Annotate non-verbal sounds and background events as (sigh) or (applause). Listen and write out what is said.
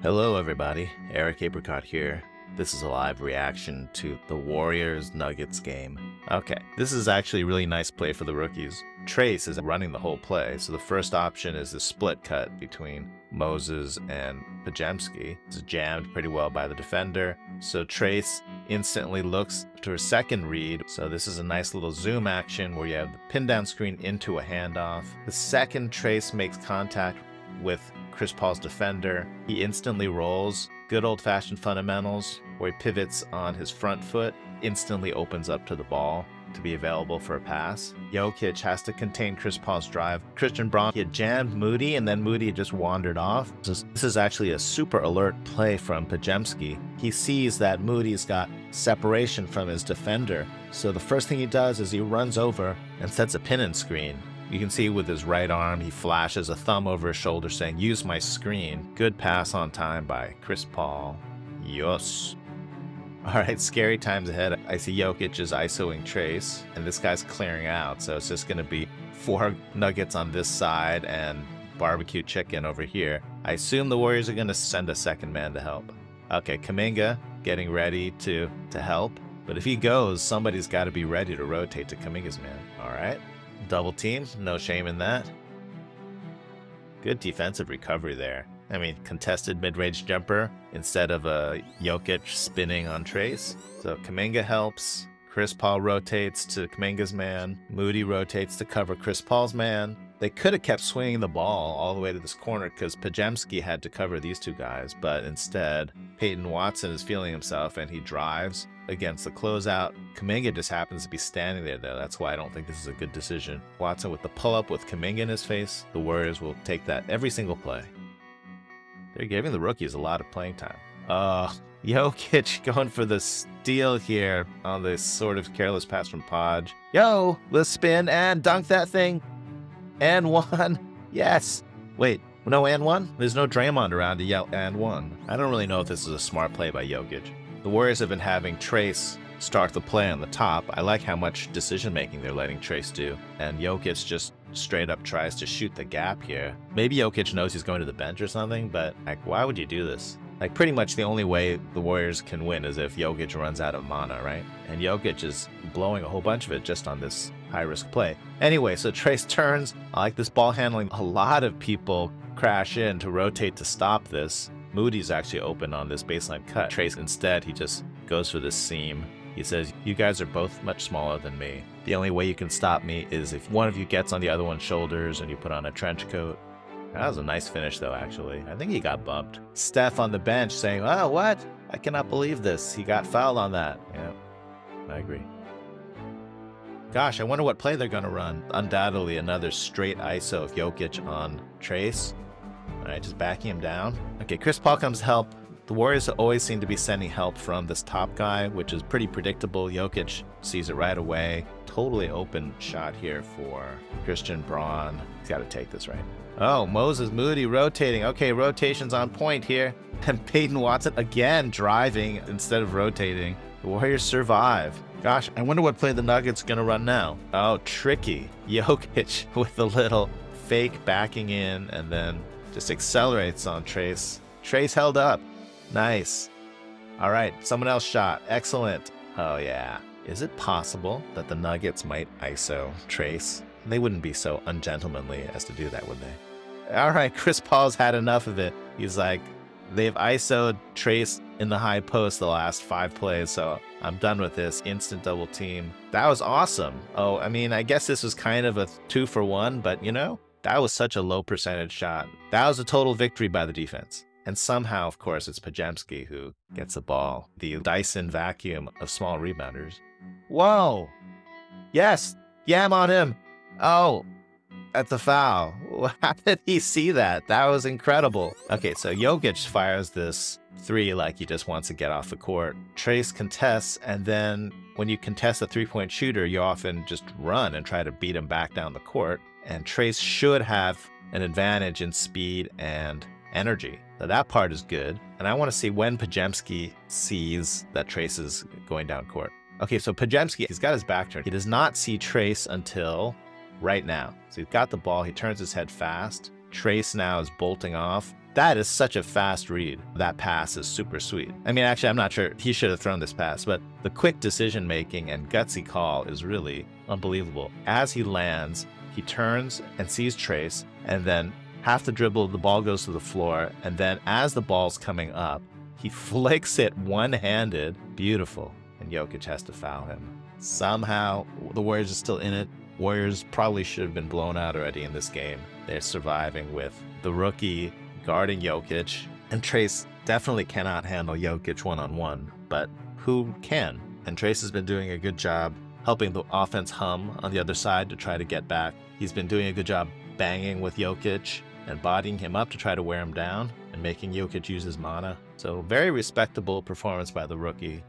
Hello, everybody. Eric Apricot here. This is a live reaction to the Warriors Nuggets game. Okay, this is actually a really nice play for the rookies. Trayce is running the whole play, so the first option is the split cut between Moses and Podziemski. It's jammed pretty well by the defender, so Trayce instantly looks to her second read. So this is a nice little zoom action where you have the pin down screen into a handoff. The second Trayce makes contact with Chris Paul's defender. He instantly rolls. Good old fashioned fundamentals where he pivots on his front foot, instantly opens up to the ball to be available for a pass. Jokic has to contain Chris Paul's drive. Christian Braun he had jammed Moody and then Moody just wandered off. This is, actually a super alert play from Podziemski. He sees that Moody's got separation from his defender. So the first thing he does is he runs over and sets a pin and screen. You can see with his right arm, he flashes a thumb over his shoulder saying, use my screen. Good pass on time by Chris Paul. Yes. All right, scary times ahead. I see Jokic is ISOing Trayce, and this guy's clearing out. So it's just going to be four nuggets on this side and barbecue chicken over here. I assume the Warriors are going to send a second man to help. Okay, Kuminga getting ready to, to help. But if he goes, somebody's got to be ready to rotate to Kuminga's man. All right. Double team, no shame in that. Good defensive recovery there. I mean, contested mid-range jumper instead of a Jokic spinning on Trayce. So Kuminga helps. Chris Paul rotates to Kuminga's man. Moody rotates to cover Chris Paul's man. They could have kept swinging the ball all the way to this corner because Podziemski had to cover these two guys, but instead, Peyton Watson is feeling himself and he drives against the closeout. Kuminga just happens to be standing there, though. That's why I don't think this is a good decision. Watson with the pull up with Kuminga in his face. The Warriors will take that every single play. They're giving the rookies a lot of playing time. Uh, Jokic (laughs) going for the steal here on this sort of careless pass from Podge. Yo, let's spin and dunk that thing. And one. (laughs) Yes. Wait, no and one? There's no Draymond around to yell and one. I don't really know if this is a smart play by Jokic. The Warriors have been having Trayce start the play on the top. I like how much decision making they're letting Trayce do. And Jokic just straight up tries to shoot the gap here. Maybe Jokic knows he's going to the bench or something, but like, why would you do this? Like, pretty much the only way the Warriors can win is if Jokic runs out of mana, right? And Jokic is blowing a whole bunch of it just on this high risk play. Anyway, so Trayce turns. I like this ball handling. A lot of people crash in to rotate to stop this. Moody's actually open on this baseline cut. Trayce instead, he just goes for this seam. He says, You guys are both much smaller than me. The only way you can stop me is if one of you gets on the other one's shoulders and you put on a trench coat. That was a nice finish, though, actually. I think he got bumped. Steph on the bench saying, Oh, what? I cannot believe this. He got fouled on that. Yeah, I agree. Gosh, I wonder what play they're going to run. Undoubtedly, another straight ISO of Jokic on Trayce. All right, just backing him down. Okay, Chris Paul comes to help. The Warriors always seem to be sending help from this top guy, which is pretty predictable. Jokic sees it right away. Totally open shot here for Christian Braun. He's got to take this right. Oh, Moses Moody rotating. Okay, rotation's on point here. (laughs) And Peyton Watson again driving instead of rotating. The Warriors survive. Gosh, I wonder what play the Nuggets gonna run now. Oh, tricky. (laughs) Jokic with a little fake backing in and then just accelerates on Trayce. Trayce held up. Nice. All right, someone else shot. Excellent. Oh, yeah. Is it possible that the Nuggets might ISO Trayce? They wouldn't be so ungentlemanly as to do that, would they? All right, Chris Paul's had enough of it. He's like, they've ISO'd Trayce in the high post the last five plays, so I'm done with this. Instant double team. That was awesome. Oh, I mean, I guess this was kind of a two for one, but you know, that was such a low percentage shot. That was a total victory by the defense. And somehow, of course, it's Podziemski who gets the ball. The Dyson vacuum of small rebounders. Whoa! Yes! Yam on him! Oh, at the foul. (laughs) How did he see that? That was incredible. Okay, so Jokic fires this three like he just wants to get off the court. Trayce contests, and then when you contest a three point shooter, you often just run and try to beat him back down the court. And Trayce should have an advantage in speed and energy. So that part is good. And I want to see when Podziemski sees that Trayce is going down court. Okay, so Podziemski, he's got his back turned. He does not see Trayce until right now. So he's got the ball. He turns his head fast. Trace now is bolting off. That is such a fast read. That pass is super sweet. I mean, actually, I'm not sure he should have thrown this pass, but the quick decision making and gutsy call is really unbelievable. As he lands, he turns and sees Trayce, and then half the dribble, the ball goes to the floor, and then as the ball's coming up, he (laughs) flicks it one handed. Beautiful. And Jokic has to foul him. Somehow, the Warriors are still in it. Warriors probably should have been blown out already in this game. They're surviving with the rookie guarding Jokic, and Trayce definitely cannot handle Jokic one on one, but who can? And Trayce has been doing a good job helping the offense hum on the other side to try to get back. He's been doing a good job banging with Jokic and bodying him up to try to wear him down and making Jokic use his mana. So, very respectable performance by the rookie.